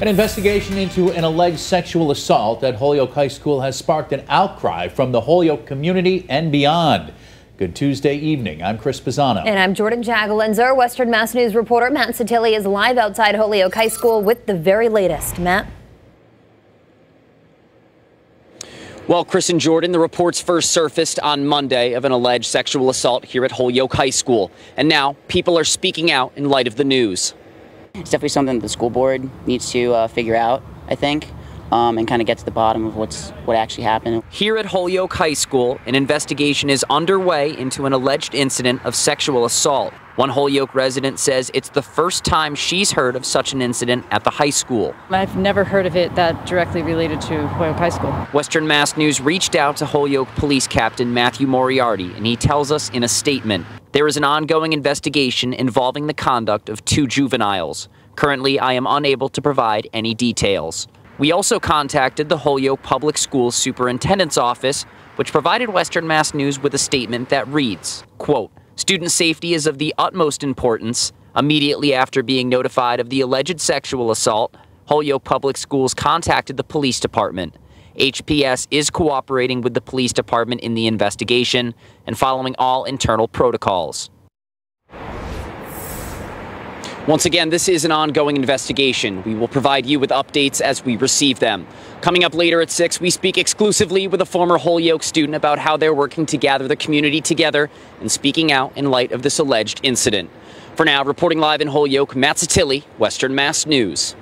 An investigation into an alleged sexual assault at Holyoke High School has sparked an outcry from the Holyoke community and beyond. Good Tuesday evening. I'm Chris Pisano. And I'm Jordan Jagelenzer. Western Mass News reporter Matt Sottile is live outside Holyoke High School with the very latest. Matt? Well, Chris and Jordan, the reports first surfaced on Monday of an alleged sexual assault here at Holyoke High School. And now people are speaking out in light of the news. It's definitely something that the school board needs to uh, figure out, I think, um, and kind of get to the bottom of what's what actually happened. Here at Holyoke High School, an investigation is underway into an alleged incident of sexual assault. One Holyoke resident says it's the first time she's heard of such an incident at the high school. I've never heard of it that directly related to Holyoke High School. Western Mass News reached out to Holyoke Police Captain Matthew Moriarty, and he tells us in a statement there is an ongoing investigation involving the conduct of two juveniles. Currently, I am unable to provide any details. We also contacted the Holyoke Public Schools Superintendent's Office, which provided Western Mass News with a statement that reads, quote, Student safety is of the utmost importance. Immediately after being notified of the alleged sexual assault, Holyoke Public Schools contacted the police department. HPS is cooperating with the police department in the investigation and following all internal protocols. Once again, this is an ongoing investigation. We will provide you with updates as we receive them. Coming up later at 6, we speak exclusively with a former Holyoke student about how they're working to gather the community together and speaking out in light of this alleged incident. For now, reporting live in Holyoke, Matt Sottile, Western Mass News.